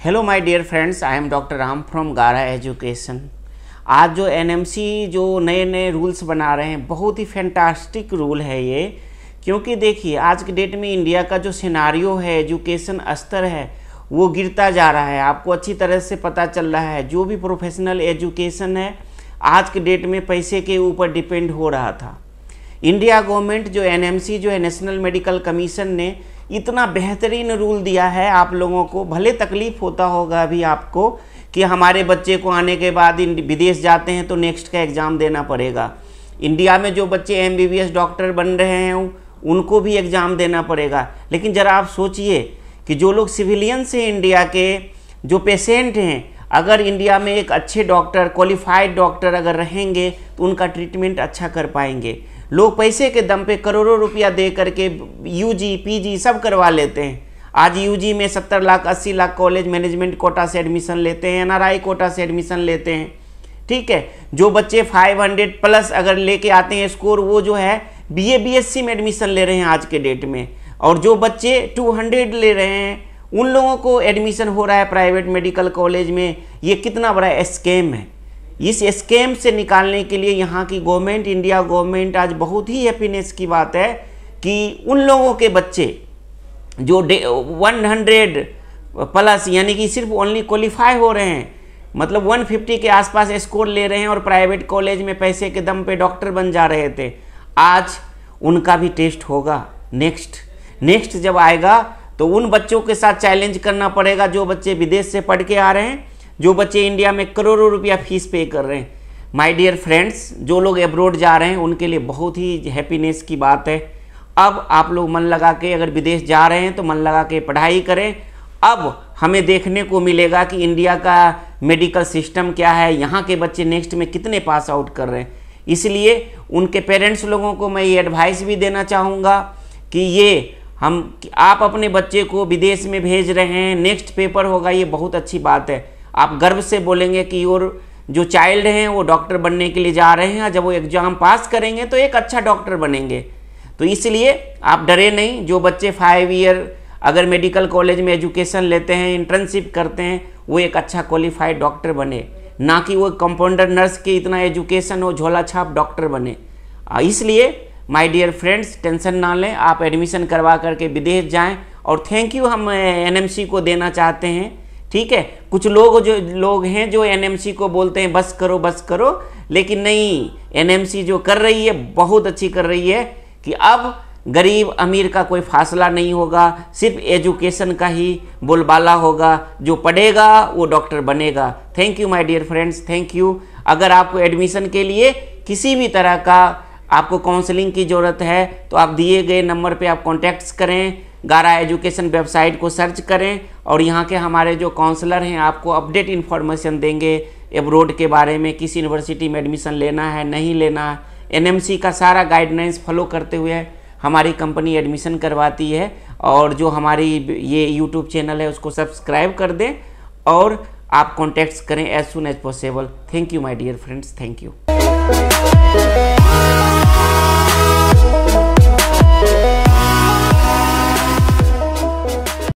Hello my dear friends I am doctor Ram from गारा education आज जो NMC जो नए नए रूल्स बना रहे हैं, बहुत ही फैंटास्टिक रूल है ये। क्योंकि देखिए, आज के डेट में इंडिया का जो सिनारियो है एजुकेशन स्तर है, वो गिरता जा रहा है। आपको अच्छी तरह से पता चल रहा है, जो भी प्रोफेशनल एजुकेशन है, आज के डेट में पैसे के ऊपर डिपेंड हो रहा था। इंडिया गवर्नमेंट जो एनएमसी जो है नेशनल मेडिकल कमीशन ने इतना बेहतरीन रूल दिया है आप लोगों को। भले तकलीफ़ होता होगा अभी आपको कि हमारे बच्चे को आने के बाद विदेश जाते हैं तो नेक्स्ट का एग्ज़ाम देना पड़ेगा। इंडिया में जो बच्चे एमबीबीएस डॉक्टर बन रहे हैं, उनको भी एग्ज़ाम देना पड़ेगा। लेकिन ज़रा आप सोचिए कि जो लोग सिविलियन से इंडिया के, जो पेशेंट हैं अगर इंडिया में एक अच्छे डॉक्टर क्वालिफाइड डॉक्टर अगर रहेंगे तो उनका ट्रीटमेंट अच्छा कर पाएँगे। लोग पैसे के दम पे करोड़ों रुपया दे करके यूजी पीजी सब करवा लेते हैं। आज यूजी में सत्तर लाख, अस्सी लाख कॉलेज मैनेजमेंट कोटा से एडमिशन लेते हैं एनआरआई कोटा से एडमिशन लेते हैं। ठीक है? जो बच्चे 500 प्लस अगर लेके आते हैं स्कोर वो जो है बीए बीएससी में एडमिशन ले रहे हैं आज के डेट में। और जो बच्चे 200 ले रहे हैं उन लोगों को एडमिशन हो रहा है प्राइवेट मेडिकल कॉलेज में। ये कितना बड़ा स्कैम है। इस स्कैम से निकालने के लिए यहाँ की गवर्नमेंट इंडिया गवर्नमेंट आज बहुत ही हैप्पीनेस की बात है कि उन लोगों के बच्चे जो वन हंड्रेड प्लस यानी कि सिर्फ़ ओनली क्वालिफाई हो रहे हैं मतलब 150 के आसपास स्कोर ले रहे हैं और प्राइवेट कॉलेज में पैसे के दम पे डॉक्टर बन जा रहे थे। आज उनका भी टेस्ट होगा। नेक्स्ट नेक्स्ट जब आएगा तो उन बच्चों के साथ चैलेंज करना पड़ेगा जो बच्चे विदेश से पढ़ के आ रहे हैं, जो बच्चे इंडिया में करोड़ों रुपया फ़ीस पे कर रहे हैं। माय डियर फ्रेंड्स जो लोग एब्रोड जा रहे हैं, उनके लिए बहुत ही हैप्पीनेस की बात है। अब आप लोग मन लगा के अगर विदेश जा रहे हैं तो मन लगा के पढ़ाई करें। अब हमें देखने को मिलेगा कि इंडिया का मेडिकल सिस्टम क्या है, यहाँ के बच्चे नेक्स्ट में कितने पास आउट कर रहे हैं। इसलिए उनके पेरेंट्स लोगों को मैं ये एडवाइस भी देना चाहूँगा कि ये हम आप अपने बच्चे को विदेश में भेज रहे हैं नेक्स्ट पेपर होगा, ये बहुत अच्छी बात है। आप गर्व से बोलेंगे कि और जो चाइल्ड हैं, वो डॉक्टर बनने के लिए जा रहे हैं जब वो एग्ज़ाम पास करेंगे तो एक अच्छा डॉक्टर बनेंगे। तो इसलिए आप डरे नहीं, जो बच्चे फाइव ईयर अगर मेडिकल कॉलेज में एजुकेशन लेते हैं इंटर्नशिप करते हैं, वो एक अच्छा क्वालिफाइड डॉक्टर बने। ना कि वो कंपाउंडर नर्स के इतना एजुकेशन हो झोला छाप डॉक्टर बने। इसलिए माय डियर फ्रेंड्स टेंशन ना लें, आप एडमिशन करवा करके विदेश जाएँ और थैंक यू हम एनएमसी को देना चाहते हैं, ठीक है? कुछ लोग जो, लोग हैं जो एनएमसी को बोलते हैं, बस करो बस करो, लेकिन नहीं एनएमसी जो कर रही है, बहुत अच्छी कर रही है कि अब गरीब अमीर का कोई फासला नहीं होगा, सिर्फ़ एजुकेशन का ही बोलबाला होगा, जो पढ़ेगा, वो डॉक्टर बनेगा। Thank you my dear friends thank you अगर आपको एडमिशन के लिए किसी भी तरह का आपको काउंसलिंग की ज़रूरत है तो आप दिए गए नंबर पे आप कॉन्टैक्ट्स करें गारा एजुकेशन वेबसाइट को सर्च करें, और यहाँ के हमारे जो काउंसलर हैं, आपको अपडेट इन्फॉर्मेशन देंगे एब्रोड के बारे में, किस यूनिवर्सिटी में एडमिशन लेना है, नहीं लेना है। एनएमसी का सारा गाइडलाइंस फॉलो करते हुए हमारी कंपनी एडमिशन करवाती है, और जो हमारी ये यूट्यूब चैनल है, उसको सब्सक्राइब कर दें, और आप कॉन्टैक्ट्स करें as soon as possible thank you my dear friends thank you